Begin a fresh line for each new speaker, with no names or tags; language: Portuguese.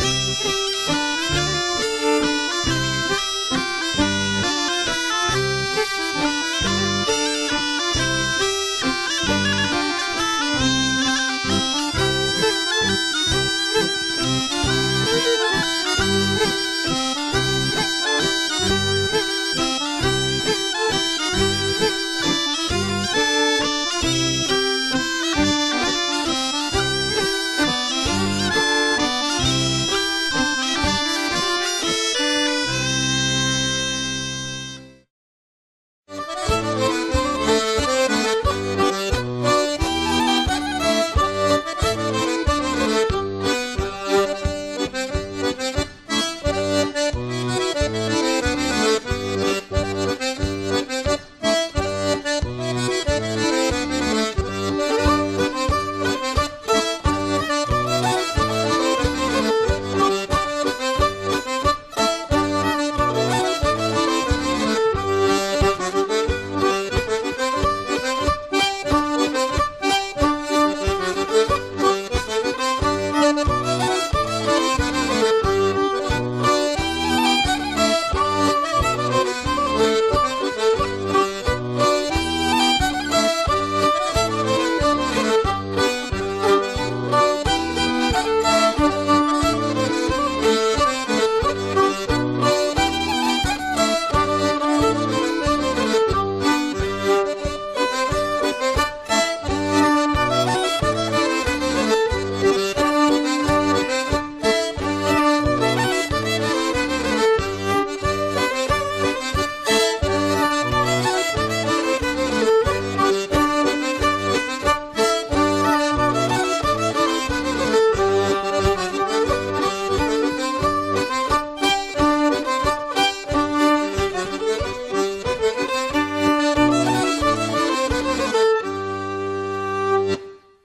Música